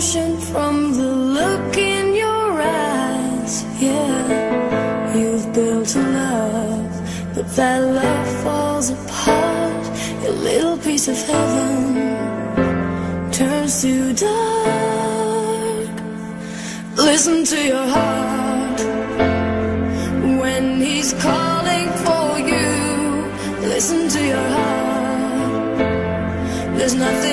a notion from the look in your eyes. Yeah, you've built a love, but that love falls apart. Your little piece of heaven turns to dark. Listen to your heart when he's calling for you. Listen to your heart. There's nothing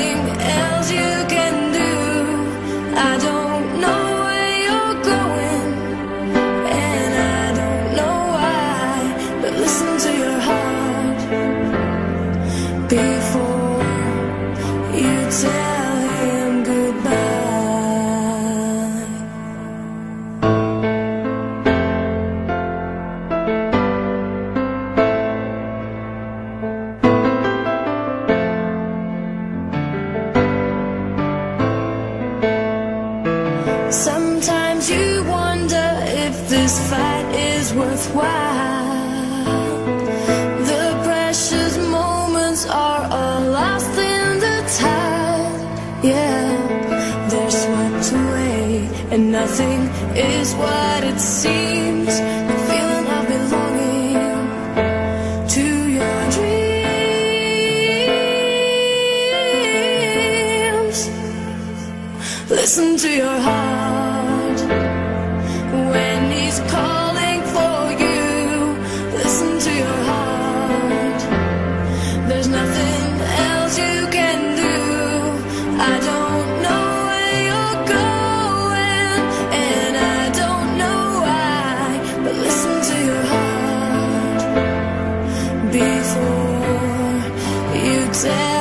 Sometimes you wonder if this fight is worthwhile. The precious moments are Yeah, they're swept away, and nothing is what it seems. The feeling of belonging to your dreams. Listen to your heart tell.